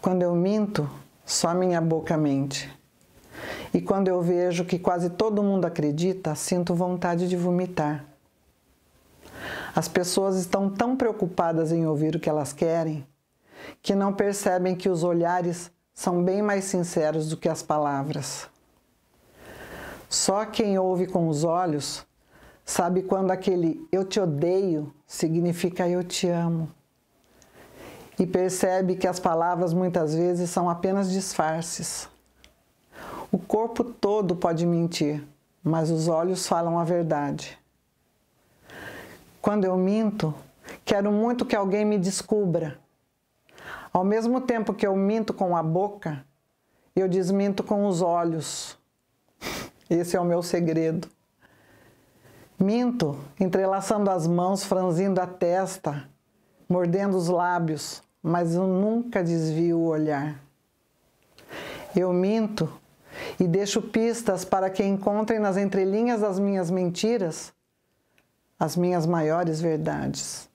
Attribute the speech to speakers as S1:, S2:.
S1: Quando eu minto, só minha boca mente. E quando eu vejo que quase todo mundo acredita, sinto vontade de vomitar. As pessoas estão tão preocupadas em ouvir o que elas querem que não percebem que os olhares são bem mais sinceros do que as palavras. Só quem ouve com os olhos sabe quando aquele eu te odeio significa eu te amo. E percebe que as palavras muitas vezes são apenas disfarces. O corpo todo pode mentir, mas os olhos falam a verdade. Quando eu minto, quero muito que alguém me descubra. Ao mesmo tempo que eu minto com a boca, eu desminto com os olhos. Esse é o meu segredo. Minto, entrelaçando as mãos, franzindo a testa, mordendo os lábios, mas eu nunca desvio o olhar. Eu minto e deixo pistas para que encontrem nas entrelinhas das minhas mentiras as minhas maiores verdades.